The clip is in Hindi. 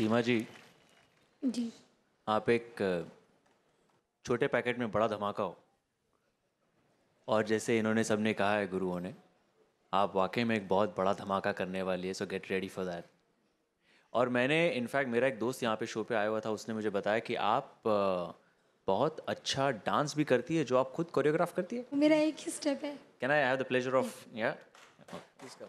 सीमा जी जी। आप एक छोटे पैकेट में बड़ा धमाका हो। और जैसे इन्होंने सबने कहा है गुरुओं ने आप वाकई में एक बहुत बड़ा धमाका करने वाली है so get ready for that और मैंने इनफैक्ट मेरा एक दोस्त यहाँ पे शो पे आया हुआ था उसने मुझे बताया कि आप बहुत अच्छा डांस भी करती है जो आप खुद कोरियोग्राफ करती है। मेरा एक ही स्टेप है। Can I have the pleasure of या प्लीज़ गो